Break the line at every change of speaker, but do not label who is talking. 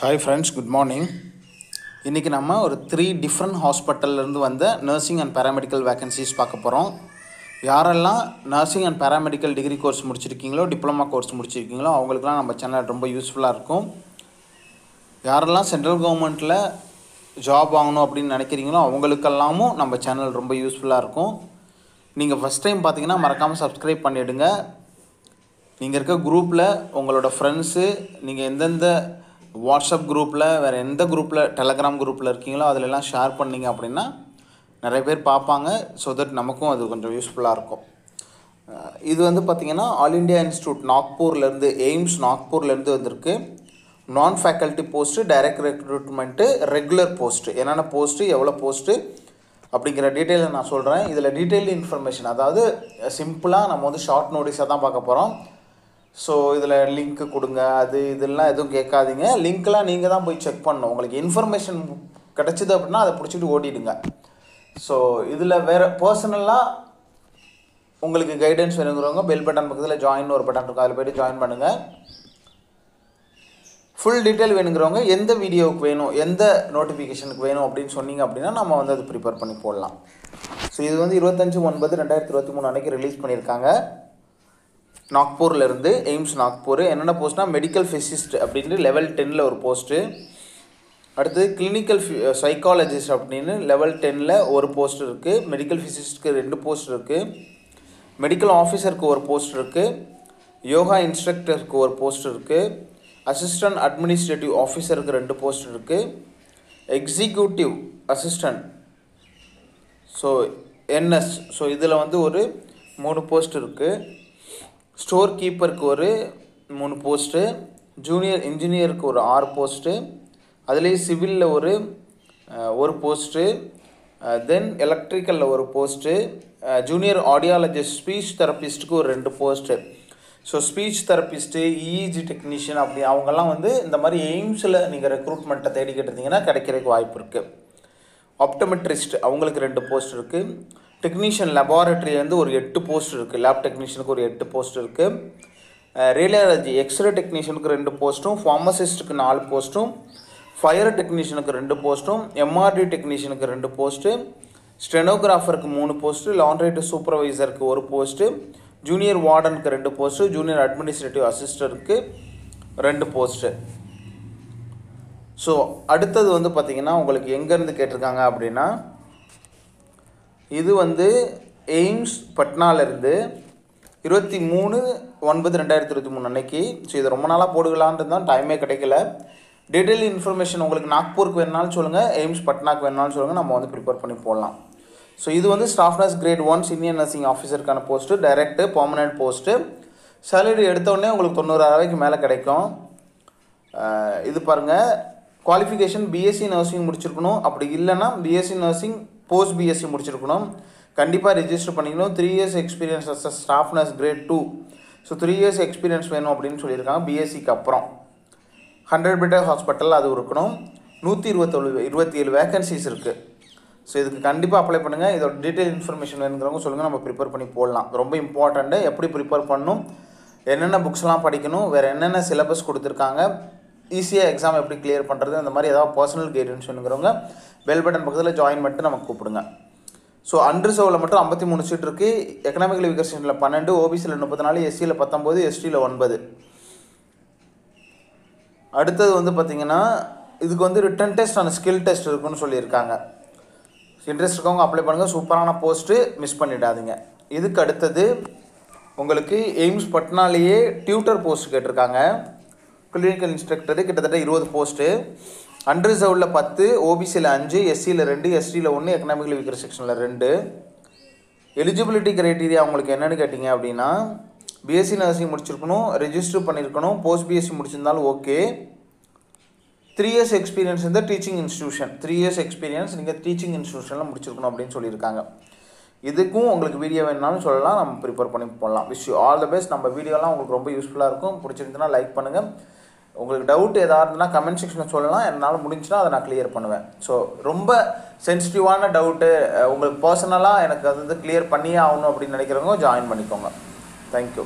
Hi friends good morning இன்றைக்கி நம்ம ஒரு த்ரீ டிஃப்ரெண்ட் ஹாஸ்பிட்டல்லேருந்து வந்த நர்சிங் அண்ட் பேராமெடிக்கல் வேகன்சிஸ் பார்க்க போகிறோம் யாரெல்லாம் nursing and paramedical degree course முடிச்சிருக்கீங்களோ diploma course முடிச்சிருக்கீங்களோ அவங்களுக்குலாம் நம்ம சேனல் ரொம்ப யூஸ்ஃபுல்லாக இருக்கும். யாரெல்லாம் சென்ட்ரல் கவர்மெண்ட்டில் ஜாப் வாங்கணும் அப்படின்னு நினைக்கிறீங்களோ அவங்களுக்கெல்லாமும் நம்ம சேனல் ரொம்ப யூஸ்ஃபுல்லாக இருக்கும். நீங்கள் ஃபஸ்ட் டைம் பார்த்தீங்கன்னா மறக்காமல் சப்ஸ்கிரைப் பண்ணிவிடுங்க நீங்கள் இருக்க குரூப்பில் உங்களோட ஃப்ரெண்ட்ஸு நீங்கள் எந்தெந்த வாட்ஸ்அப் குரூப்பில் வேறு எந்த குரூப்பில் டெலகிராம் குரூப்பில் இருக்கீங்களோ அதிலெல்லாம் ஷேர் பண்ணீங்க அப்படின்னா நிறைய பேர் பார்ப்பாங்க. ஸோ தட் நமக்கும் அது கொஞ்சம் யூஸ்ஃபுல்லாக இருக்கும். இது வந்து பார்த்திங்கன்னா ஆல் இண்டியா இன்ஸ்டியூட் நாக்பூர்லேருந்து எய்ம்ஸ் நாக்பூர்லேருந்து வந்திருக்கு. நான் faculty post direct recruitment regular post என்னென்ன போஸ்ட்டு எவ்வளோ போஸ்ட்டு அப்படிங்கிற டீட்டெயிலை நான் சொல்கிறேன் இதில் டீட்டெயில் இன்ஃபர்மேஷன் அதாவது சிம்பிளாக நம்ம வந்து ஷார்ட் நோட்டீஸாக தான் பார்க்க போகிறோம் ஸோ இதில் லிங்க்கு கொடுங்க அது இதெல்லாம் எதுவும் கேட்காதீங்க. லிங்க்லாம் நீங்கள் தான் போய் செக் பண்ணணும். உங்களுக்கு இன்ஃபர்மேஷன் கிடச்சிது அப்படின்னா அதை பிடிச்சிட்டு ஓட்டிடுங்க ஸோ இதில் வேறு பர்சனலாக உங்களுக்கு கைடன்ஸ் வேணுங்கிறவங்க பெல் பட்டன் பக்கத்தில் ஜாயின் ஒரு பட்டன் இருக்கும். அதில் போய்ட்டு ஜாயின் பண்ணுங்கள் ஃபுல் டீட்டெயில் வேணுங்கிறவங்க எந்த வீடியோவுக்கு வேணும் எந்த நோட்டிஃபிகேஷனுக்கு வேணும் அப்படின்னு சொன்னீங்க அப்படின்னா நம்ம வந்து அது ப்ரிப்பேர் பண்ணி போடலாம். ஸோ இது வந்து இருபத்தஞ்சி ஒன்பது ரெண்டாயிரத்தி இருபத்தி மூணு அன்றைக்கி ரிலீஸ் பண்ணியிருக்காங்க. நாக்பூர்லேருந்து எய்ம்ஸ் நாக்பூர். என்னென்ன போஸ்ட்னா மெடிக்கல் ஃபிசிஸ்ட் அப்படின்ட்டு லெவல் டென்னில் ஒரு போஸ்ட்டு அடுத்தது கிளினிக்கல் சைக்காலஜிஸ்ட் uh, அப்படின்னு லெவல் டென்னில் ஒரு போஸ்ட் இருக்குது மெடிக்கல் ஃபிசிஸ்ட்க்கு ரெண்டு போஸ்ட் இருக்குது மெடிக்கல் ஆஃபீஸருக்கு ஒரு போஸ்ட் இருக்குது யோகா இன்ஸ்ட்ரக்டருக்கு ஒரு போஸ்ட் இருக்குது அசிஸ்டன்ட் அட்மினிஸ்ட்ரேட்டிவ் ஆஃபீஸருக்கு ரெண்டு போஸ்ட் இருக்குது executive assistant so NS so இதில் வந்து ஒரு மூணு போஸ்ட் இருக்குது ஸ்டோர் கீப்பருக்கு ஒரு மூணு போஸ்ட்டு ஜூனியர் இன்ஜினியருக்கு ஒரு ஆறு போஸ்ட்டு அதுலேயே சிவிலில் ஒரு ஒரு போஸ்ட்டு தென் எலக்ட்ரிக்கலில் ஒரு போஸ்ட்டு ஜூனியர் ஆடியாலஜிஸ்ட் ஸ்பீச் தெரப்பிஸ்ட்டுக்கு ஒரு ரெண்டு post. So speech therapist EEG technician அப்படி அவங்கெல்லாம் வந்து இந்த மாதிரி எய்ம்ஸில் நீங்கள் ரெக்ரூட்மெண்ட்டை தேடிக்கிட்டு இருந்தீங்கன்னா கிடைக்கிறதுக்கு வாய்ப்பு இருக்குது ஆப்டமெட்ரிஸ்ட் அவங்களுக்கு ரெண்டு போஸ்ட் இருக்குது டெக்னீஷியன் லெபார்ட்ரி வந்து ஒரு எட்டு போஸ்ட் இருக்குது லேப் டெக்னீஷியனுக்கு ஒரு எட்டு போஸ்ட் இருக்குது ரேடியாலஜி எக்ஸ்ரே டெக்னீஷியனுக்கு ரெண்டு போஸ்ட்டும் ஃபார்மசிஸ்ட்டுக்கு நாலு போஸ்ட்டும் ஃபயர் டெக்னீஷியனுக்கு ரெண்டு போஸ்ட்டும் எம்ஆர்டி டெக்னீஷியனுக்கு ரெண்டு போஸ்ட்டு ஸ்டெனோகிராஃபருக்கு மூணு போஸ்ட்டு லாண்ட்ரேட்டு சூப்பர்வைசருக்கு ஒரு போஸ்ட்டு ஜூனியர் வார்டனுக்கு ரெண்டு போஸ்ட்டு ஜூனியர் அட்மினிஸ்ட்ரேட்டிவ் அசிஸ்டருக்கு ரெண்டு போஸ்ட்டு ஸோ அடுத்தது வந்து பார்த்திங்கன்னா உங்களுக்கு எங்கேருந்து கேட்டிருக்காங்க அப்படின்னா இது வந்து எய்ம்ஸ் பட்னாலேருந்து இருபத்தி மூணு ஒன்பது ரெண்டாயிரத்தி இருபத்தி மூணு அன்னைக்கு. ஸோ இது ரொம்ப நாளாக போடுகலான்றது தான் டைமே கிடைக்கல. டீட்டெயில் இன்ஃபர்மேஷன் உங்களுக்கு நாக்பூருக்கு வேணாலும் சொல்லுங்கள் எய்ம்ஸ் பட்னாக்கு வேணுனாலும் சொல்லுங்கள் நம்ம வந்து ப்ரிப்பேர் பண்ணி போடலாம். ஸோ இது வந்து staff nurse grade one senior nursing ஆஃபீஸருக்கான post direct permanent post salary எடுத்தோடனே உங்களுக்கு தொண்ணூறாயிரம் மேலே கிடைக்கும். இது பாருங்கள் குவாலிஃபிகேஷன் பிஎஸ்சி நர்சிங் முடிச்சிருக்கணும். அப்படி இல்லைன்னா பிஎஸ்சி நர்சிங் போஸ்ட் பிஎஸ்சி முடிச்சிருக்கணும். கண்டிப்பாக ரிஜிஸ்டர் பண்ணிக்கணும். Three years experience as staff nurse grade two so three years experience வேணும் அப்படின்னு சொல்லியிருக்காங்க பிஎஸ்சிக்கு அப்புறம். ஹண்ட்ரட் பெட்டர் ஹாஸ்பிட்டல் அது இருக்கணும். நூற்றி இருபத்தொழு இருபத்தி ஏழு வேகன்சிஸ் இருக்குது ஸோ இதுக்கு கண்டிப்பாக அப்ளை பண்ணுங்கள் இதோட டீட்டெயில் இன்ஃபர்மேஷன் வேணுங்கிறவங்க சொல்லுங்கள் நம்ம ப்ரிப்பேர் பண்ணி போடலாம். ரொம்ப இம்பார்ட்டண்ட்டு எப்படி ப்ரிப்பேர் பண்ணணும்? என்னென்ன புக்ஸ்லாம் படிக்கணும்? வேறு என்னென்ன சிலபஸ் கொடுத்துருக்காங்க? ஈஸியாக எக்ஸாம் எப்படி கிளியர் பண்ணுறது அந்த மாதிரி ஏதாவது பர்சனல் கைடன்ஸ் வேணுங்கிறவங்க பெல் பட்டன் பக்கத்தில் ஜாயின் பண்ணிட்டு நமக்கு கூப்பிடுங்க. ஸோ அன்ரிசர்வில் மட்டும் ஐம்பத்தி மூணு சீட் இருக்குது எக்கனாமிக்கல் விகர்ஷனில் பன்னெண்டு ஓபிசியில் முப்பத்தி நாலு எஸ்சியில் பத்தொம்போது எஸ்டியில் ஒன்பது. அடுத்தது வந்து பார்த்திங்கன்னா இதுக்கு வந்து written test and skill test இருக்குன்னு சொல்லியிருக்காங்க. இன்ட்ரெஸ்ட் இருக்கவங்க அப்ளை பண்ணுங்கள் சூப்பரான போஸ்ட்டு மிஸ் பண்ணிடாதீங்க. இதுக்கு அடுத்தது உங்களுக்கு எய்ம்ஸ் பட்னாலேயே டியூட்டர் போஸ்ட் கேட்டிருக்காங்க. கிளினிக்கல் இன்ஸ்ட்ரக்டரு கிட்டத்தட்ட இருபது போஸ்ட்டு அன்ரிசர்வ்டில் பத்து ஓபிசியில் அஞ்சு எஸ்சியில் ரெண்டு எஸ்டியில் ஒன்று எக்கனாமிக்கல் வீக்கர் செக்ஷனில் ரெண்டு. எலிஜிபிலிட்டி க்ரைட்டீரியா அவங்களுக்கு என்னென்னு கேட்டிங்க அப்படின்னா பிஎஸ்சி நர்சிங் முடிச்சிருக்கணும் ரெஜிஸ்டர் பண்ணியிருக்கணும் போஸ்ட் பிஎஸ்சி முடிச்சிருந்தாலும் ஓகே த்ரீ இயர்ஸ் எக்ஸ்பீரியன்ஸ் இந்த teaching institution three years experience நீங்கள் டீச்சிங் இன்ஸ்டியூஷனில் முடிச்சிருக்கணும் அப்படின்னு சொல்லியிருக்காங்க. இதுக்கும் உங்களுக்கு வீடியோ வேணும்னாலும் சொல்லலாம் நம்ம ப்ரிப்பேர் பண்ணி போடலாம். Wish you all the best நம்ம வீடியோலாம் உங்களுக்கு ரொம்ப யூஸ்ஃபுல்லாக இருக்கும். பிடிச்சிருந்துன்னா லைக் பண்ணுங்கள் உங்களுக்கு டவுட் எதாக இருந்ததுன்னா கமெண்ட் செக்ஷனில் சொல்லலாம். என்னால் முடிஞ்சுன்னா அதை நான் கிளியர் பண்ணுவேன். ஸோ ரொம்ப சென்சிட்டிவான டவுட்டு உங்களுக்கு பர்சனலாக எனக்கு அது வந்து கிளியர் பண்ணியே ஆகணும் அப்படின்னு நினைக்கிறவங்க ஜாயின் பண்ணிக்கோங்க. தேங்க்யூ